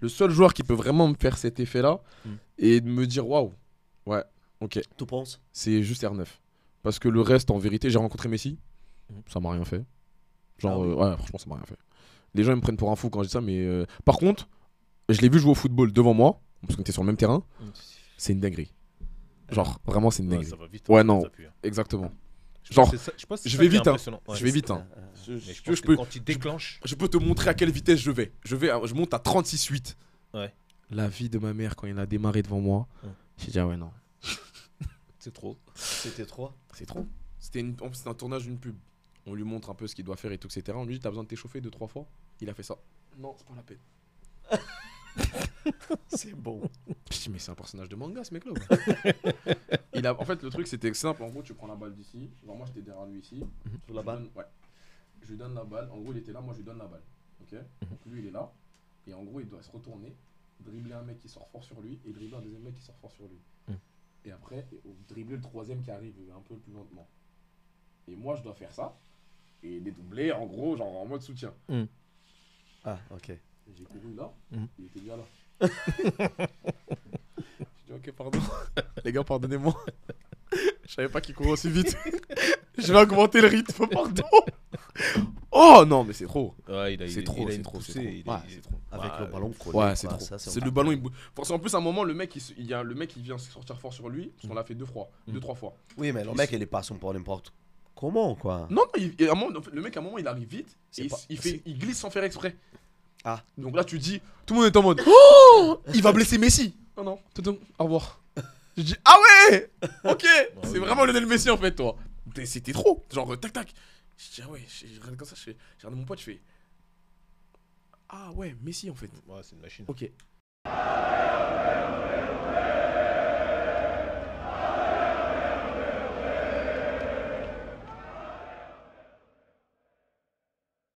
Le seul joueur qui peut vraiment me faire cet effet-là Mm. et de me dire waouh, ouais, ok, Tu penses c'est juste R9. Parce que le reste, en vérité, j'ai rencontré Messi, Mhm. ça m'a rien fait. Genre, Ah oui. euh, ouais, franchement, ça m'a rien fait. Les gens ils me prennent pour un fou quand je dis ça, mais euh, par contre, je l'ai vu jouer au football devant moi, parce qu'on était sur le même terrain, c'est une dinguerie. Genre, vraiment, c'est une Ouais, dinguerie. ça va vite. Ouais, non. hein. Exactement. Je Genre, je vais vite, hein. je vais vite, hein. Mais Je- je pense je que peux- quand il déclenche. Je peux te montrer à quelle vitesse je vais. Je vais, je monte à 36,8. Ouais. La vie de ma mère quand il a démarré devant moi. Ouais. J'ai dit ah ouais non, C'est trop. C'était trop. c'est trop. C'était un tournage d'une pub. On lui montre un peu ce qu'il doit faire et tout etc. On lui dit t'as besoin de t'échauffer deux trois fois? Il a fait ça. Non c'est pas la peine. C'est bon. Je dis mais c'est un personnage de manga ce mec là. il a, en fait le truc c'était simple. En gros tu prends la balle d'ici. Genre moi j'étais derrière lui ici. Sur la Je balle ouais. Je lui donne la balle. En gros, il était là, moi je lui donne la balle. Ok Donc lui, il est là. Et en gros, il doit se retourner, dribbler un mec qui sort fort sur lui et dribbler un deuxième mec qui sort fort sur lui. Mhm. Et après, dribbler le troisième qui arrive un peu plus lentement. Et moi, je dois faire ça et les doubler en gros, genre en mode soutien. Ah, ok. J'ai couru là, Mhm. il était bien là. J'ai dit, ok, pardon. Les gars, pardonnez-moi. Je savais pas qu'il courait aussi vite. Je vais augmenter le rythme, pardon. Oh non, mais c'est trop. Ouais, il a, C'est il- trop, il c'est trop, c'est il il- c'est. Avec le ballon collé. Ouais, c'est quoi, trop. C'est le ballon, de- il bouge. Parce qu'en plus, à un moment, le mec, il, se- il y a le mec qui vient sortir fort sur lui. Parce qu'on l'a fait deux fois, Mm. deux, trois fois. Oui, mais le mec, il est pas son pour n'importe comment, quoi. Non, non, il- il- à un moment, en fait, le mec, à un moment, il arrive vite. C'est Et il, pas- il fait, il glisse sans faire exprès. Ah. Donc là, tu dis, tout le monde est en mode, oh, il va blesser Messi. Non, non, monde, au revoir. Je dis, ah ouais, ok, c'est oui. vraiment Lionel Messi en fait, toi. C'était trop. Genre, tac, tac. Je dis, ah ouais, je je regarde comme ça, je fais, je regarde mon pote, je fais, ah ouais, Messi en fait. Ouais, c'est une machine. Ok.